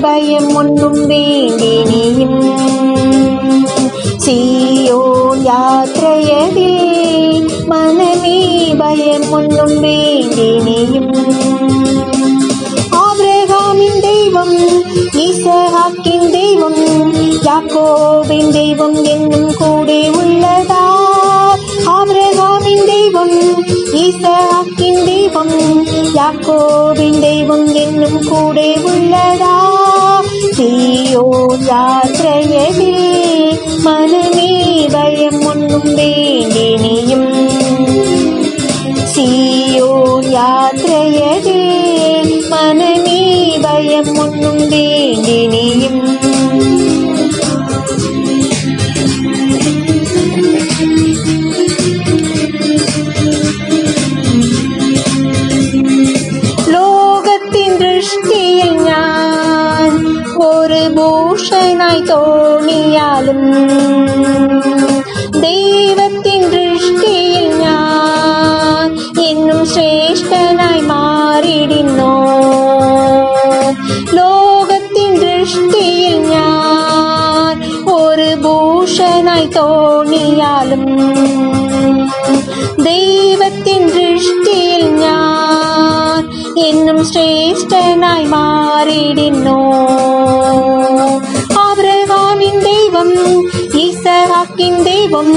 பயம் ஒன்றும் வேண்டினியும். சீயோ யாத்திரையதில் மனமே பயம் ஒன்றும் வேண்டி ஈசஹாக்கின் தெய்வம் யாக்கோவின் தெய்வம் என்னும் கூட உள்ளதா? சீயோ யாத்திரையதில் மனமே பயம் ஒன்றும் வேண்டினியும் சீயோ யாத்திரையதில் மனமே பயம் ஒன்றும் வே ഭൂഷണായി തോന്നിയാലും ദൈവത്തിൻ ദൃഷ്ടിയിൽ ഞാൻ എന്നും ശ്രേഷ്ഠനായി മാറിയിടുന്നു. ലോകത്തിൻ ദൃഷ്ടിയിൽ ഞാൻ ഒരു ഭൂഷനായി തോന്നിയാലും ദൈവത്തിൻ ദൃഷ്ടിയിൽ ഞാൻ എന്നും ശ്രേഷ്ഠനായി മാറിയിടുന്നു. ஈசாக்கின் தெய்வம்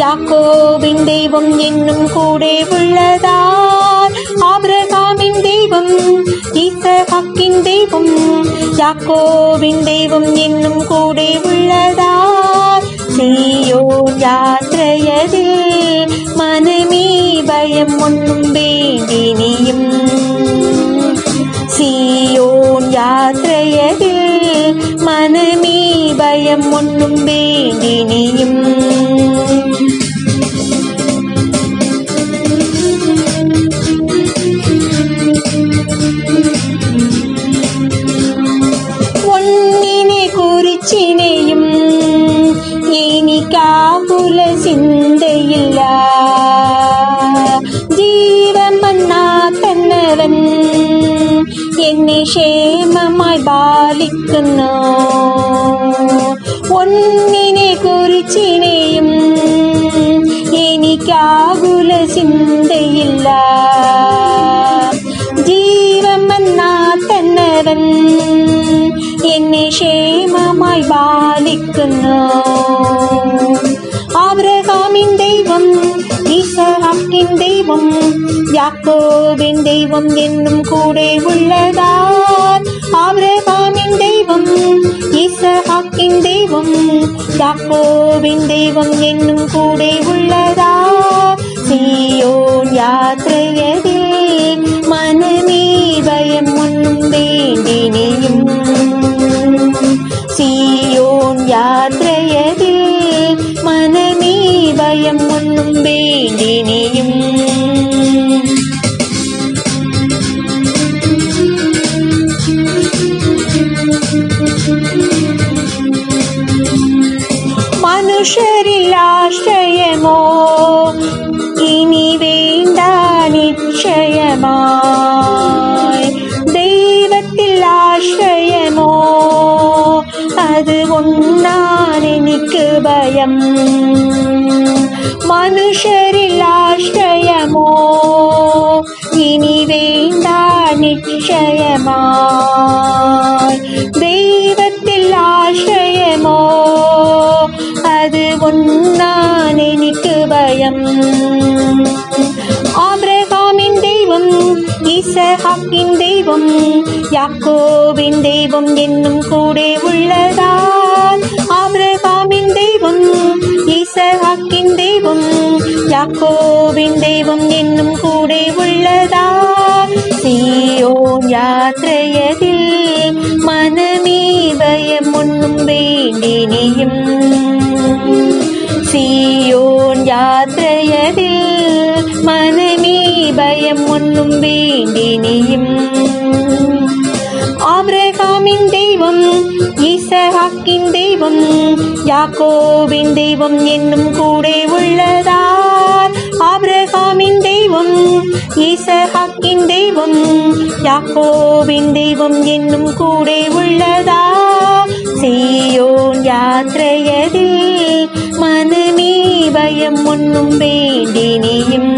யாக்கோவின் தெய்வம் என்னும் கூடே உள்ளதார் ஆபிரகாமின் தெய்வம் ஈசஹாக்கின் தெய்வம் யாக்கோவின் தெய்வம் என்னும் கூடே உள்ளதார் நீயோ யாத்திரையதில் மனமே பயம் ஒன்றும் வேண்டினியும். சீயோன் யாத்திரையதில் மனமே ഭയം ഒന്നും വേണ്ടിനിയും ഒന്നിനെ കുറിച്ചിനെയും എനിക്കാകുല ചിന്തയില്ല. ജീവൻ തന്നവൻ എന്നെ ക്ഷേമമായി ബാലിക്കുന്നു. ഒന്നിനെ കുറിച്ചിനെയും എനിക്കാകുല ചിന്തയില്ല ജീവമെന്നാ തന്നവൻ എന്നെ ക്ഷേമമായി ബാലിക്കുന്നു ആബ്രഹാമിൻ ദൈവം ഈസഹാക്കിൻ ദൈവം യാക്കോബിൻ ദൈവം എന്നും കൂടെ ഉള്ളതാ ആബ്രഹാമിൻ ദൈവം வாக்கின் தெய்வம் யாக்கோவின் தெய்வம் என்னும் கூட உள்ளதா? சீயோன் யாத்திரையதில் மனமே பயம் ஒன்றும் வேண்டினேயும். சீயோன் யாத்திரையதில் மனமே பயம் ஒன்றும் வேண்டினேயும். thank you மனுஷரில் ஆசிரயமோ இனி வேண்டா நிச்சயமாய். தெய்வத்தில் ஆசிரயமோ அது ஒன்றான் எனக்கு பயம். மனுஷரில் ஆசிரயமோ இனி வேண்டா நிச்சயமாய். கொண்டான் எனக்கு பயம். ஆபிரகாமின் தெய்வம் ஈசஹாக்கின் தெய்வம் யாக்கோவின் தெய்வம் என்னும் கூட உள்ளதால். ஆபிரகாமின் தெய்வம் ஈசஹாக்கின் தெய்வம் யாக்கோவின் தெய்வம் என்னும் கூட உள்ளதால். சீ சியோன் யாத்திரையதில் மனமே பயம் ஒன்றும் வேண்டினியும். ஆபிரகாமின் தெய்வம் ஈசஹாக்கின் தெய்வம் யாக்கோவின் தெய்வம் என்னும் கூட உள்ளதார். ஆபிரகாமின் தெய்வம் ஈசஹாக்கின் தெய்வம் யாக்கோவின் தெய்வம் என்னும் கூட உள்ளதார். சீயோன் யாத்திரையதில் மனமே பயம் ஒன்றும் வேண்டினியும்